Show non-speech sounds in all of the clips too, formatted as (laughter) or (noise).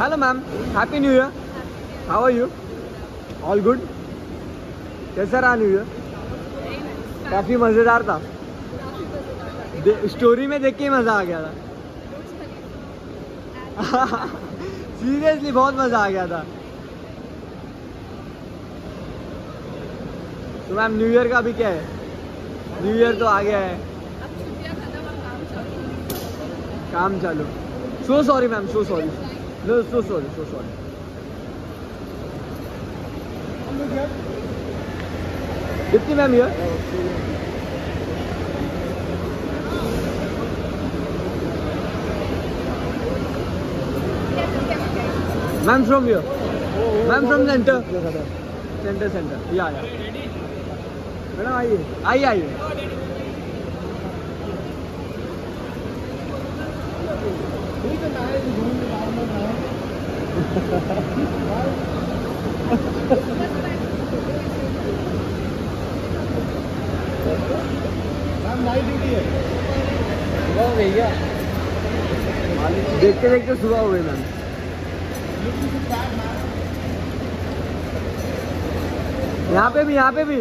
Hello ma'am happy new year how are you all good कैसा रहा new year काफ़ी मज़ेदार था। स्टोरी में देख के मज़ा आ गया था। (laughs) सीरियसली बहुत मज़ा आ गया था। तो मैम न्यू ईयर का अभी क्या है? न्यू ईयर तो आ गया है। काम चालू। So sorry ma'am so sorry no so sorry so sorry कितनी ma'am year ma'am from year ma'am from centre centre centre या या मैडम आइए आइए आइए देखते देखते सुबह हो गई मैम। यहाँ पे भी, यहाँ पे भी।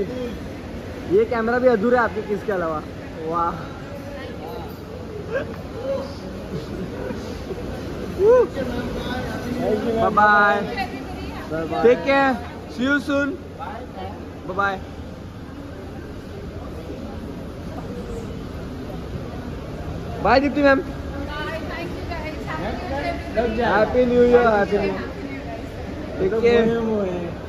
ये कैमरा भी अधूरा है आपके किसके अलावा। वाह। Bye bye. Take care. See you soon. Bye bye. Bye Dipti ma'am. Happy New Year. Happy New Year. Happy New Year. Take care.